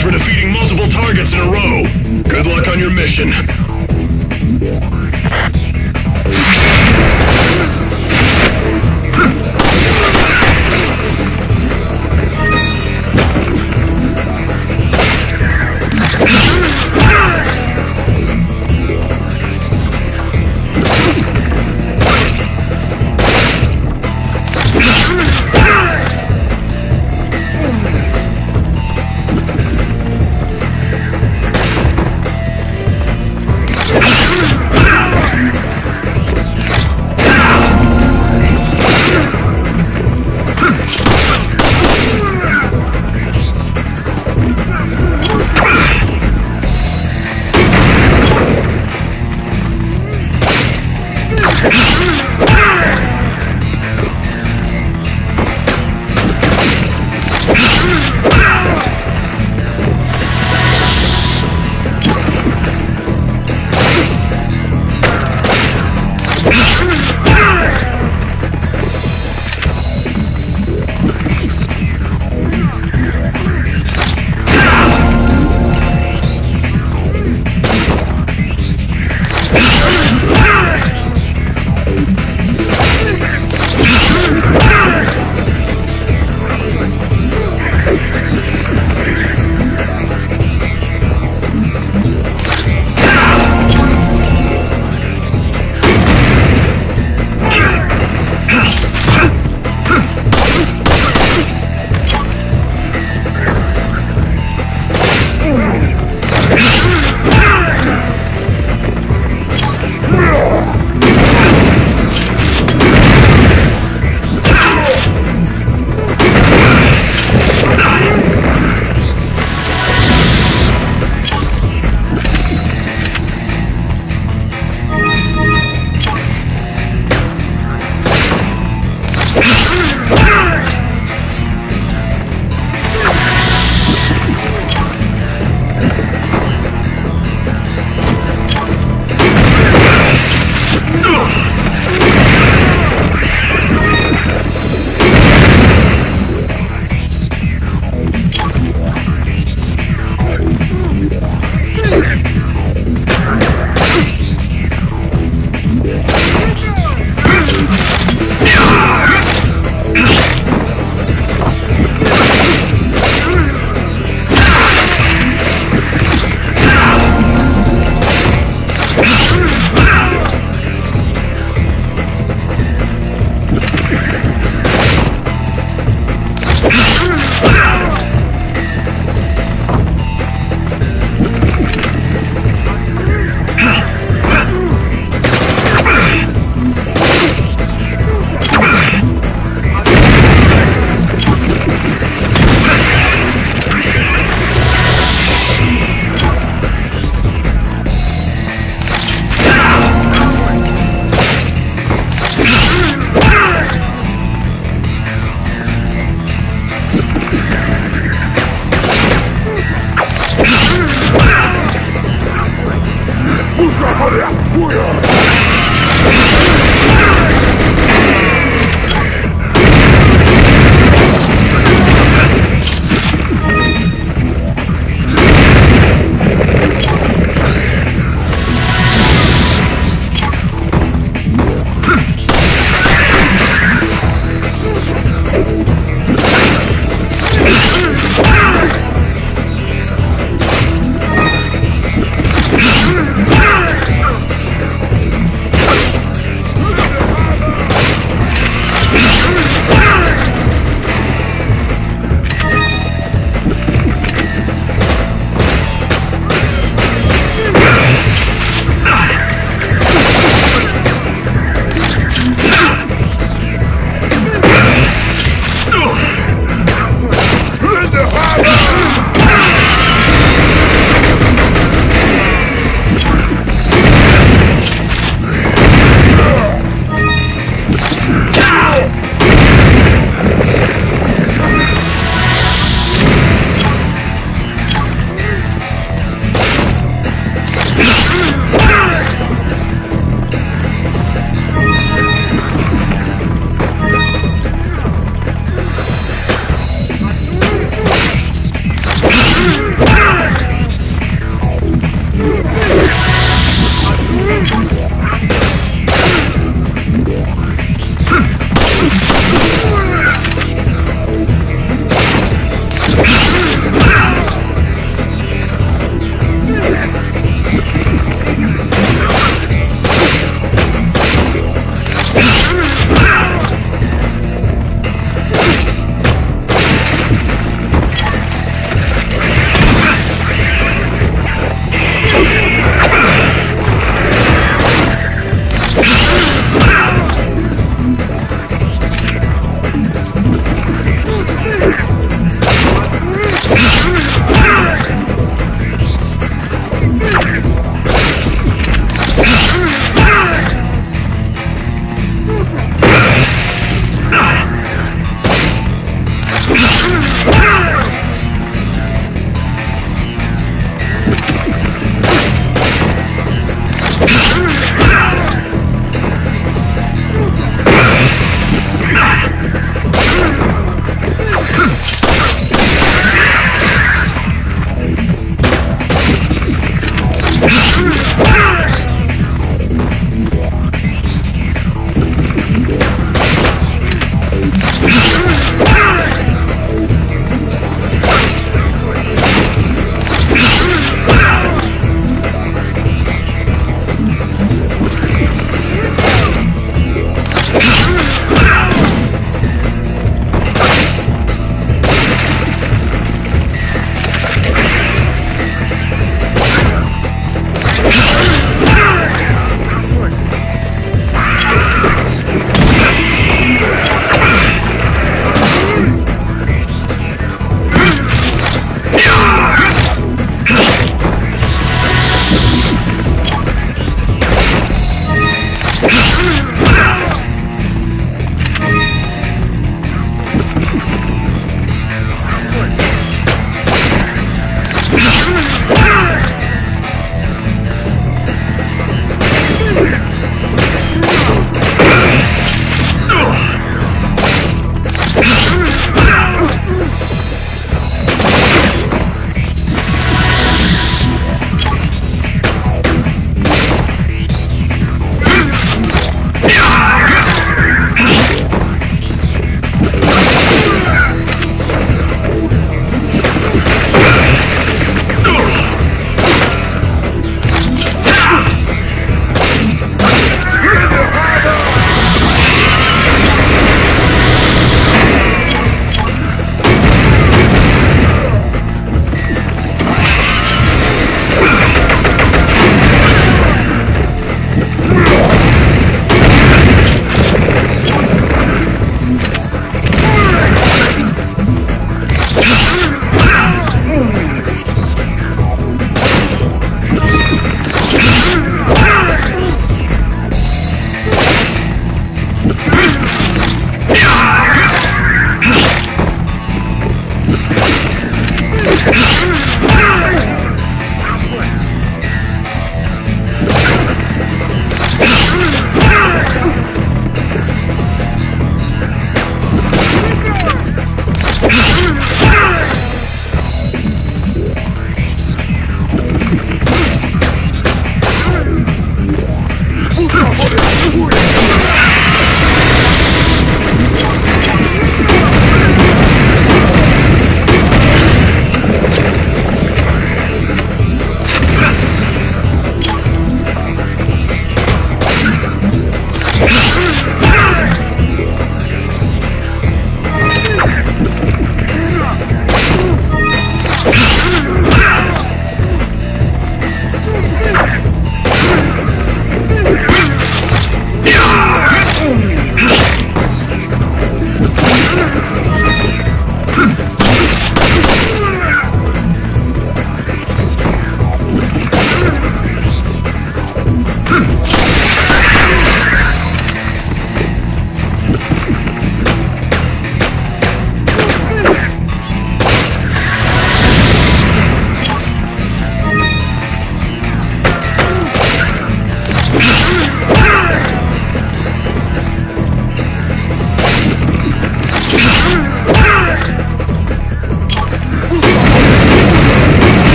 for defeating multiple targets in a row. Good luck on your mission.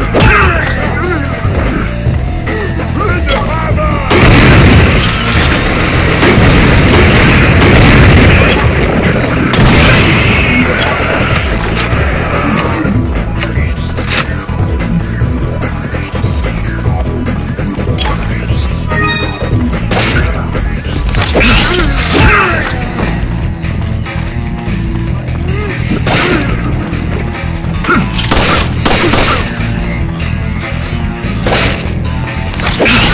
Ah! Ah!